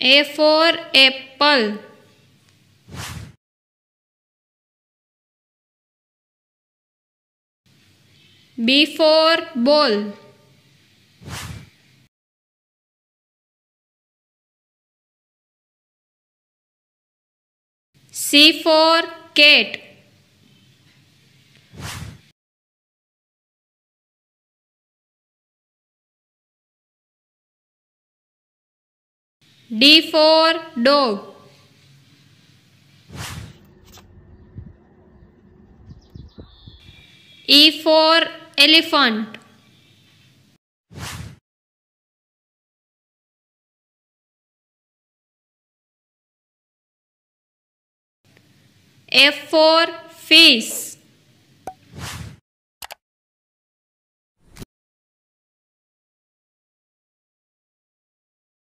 A for apple. B for ball. C for cat. D for dog. E for elephant. F for fish.